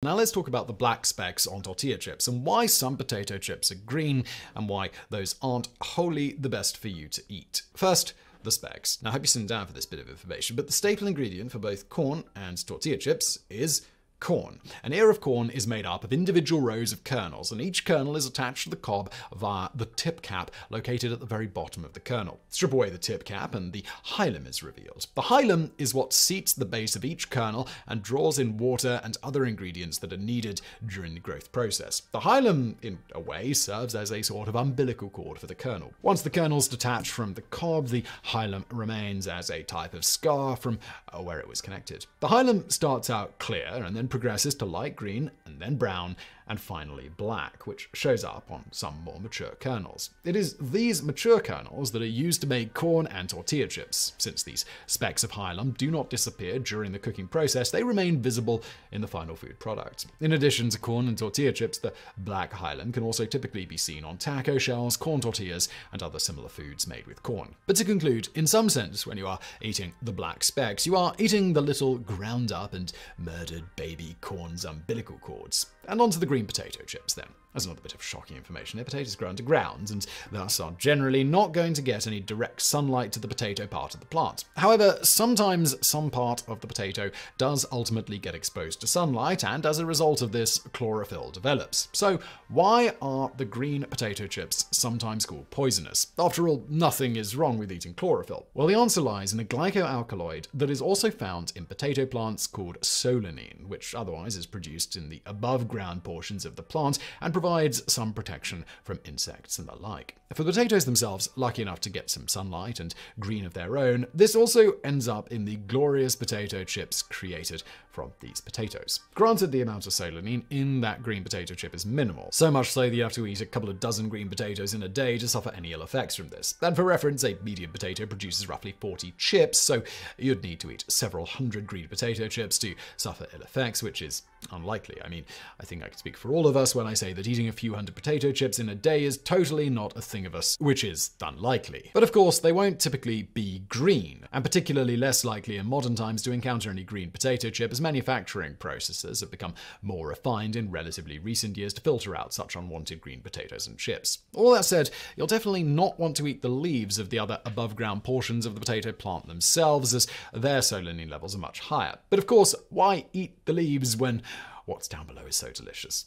Now let's talk about the black specks on tortilla chips and why some potato chips are green and why those aren't wholly the best for you to eat. First, the specks. Now I hope you're sitting down for this bit of information, but the staple ingredient for both corn and tortilla chips is corn. An ear of corn is made up of individual rows of kernels, and each kernel is attached to the cob via the tip cap located at the very bottom of the kernel. Strip away the tip cap, and the hilum is revealed. The hilum is what seats the base of each kernel and draws in water and other ingredients that are needed during the growth process. The hilum, in a way, serves as a sort of umbilical cord for the kernel. Once the kernel's detached from the cob, the hilum remains as a type of scar from uh, where it was connected. The hilum starts out clear and then progresses to light green and then brown and finally black, which shows up on some more mature kernels. It is these mature kernels that are used to make corn and tortilla chips. Since these specks of hilum do not disappear during the cooking process, they remain visible in the final food product. In addition to corn and tortilla chips, the black hilum can also typically be seen on taco shells, corn tortillas, and other similar foods made with corn. But to conclude, in some sense, when you are eating the black specks, you are eating the little ground up and murdered baby corn's umbilical cords. And onto the green potato chips then. As another bit of shocking information, potatoes grow underground and thus are generally not going to get any direct sunlight to the potato part of the plant. However, sometimes some part of the potato does ultimately get exposed to sunlight, and as a result of this, chlorophyll develops. So, why are the green potato chips sometimes called poisonous? After all, nothing is wrong with eating chlorophyll. Well, the answer lies in a glycoalkaloid that is also found in potato plants called solanine, which otherwise is produced in the above ground portions of the plant and provides some protection from insects and the like. For the potatoes themselves, lucky enough to get some sunlight and green of their own, this also ends up in the glorious potato chips created from these potatoes. Granted, the amount of solanine in that green potato chip is minimal, so much so that you have to eat a couple of dozen green potatoes in a day to suffer any ill effects from this. And for reference, a medium potato produces roughly 40 chips, so you'd need to eat several hundred green potato chips to suffer ill effects, which is unlikely. I mean, I think I can speak for all of us when I say eating a few hundred potato chips in a day is totally not a thing of us, which is unlikely. But of course, they won't typically be green, and particularly less likely in modern times to encounter any green potato chip as manufacturing processes have become more refined in relatively recent years to filter out such unwanted green potatoes and chips. All that said, you'll definitely not want to eat the leaves of the other above ground portions of the potato plant themselves, as their solanine levels are much higher. But of course, why eat the leaves when what's down below is so delicious?